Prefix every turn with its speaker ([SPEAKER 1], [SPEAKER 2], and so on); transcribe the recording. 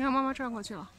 [SPEAKER 1] 你看妈妈转过去了。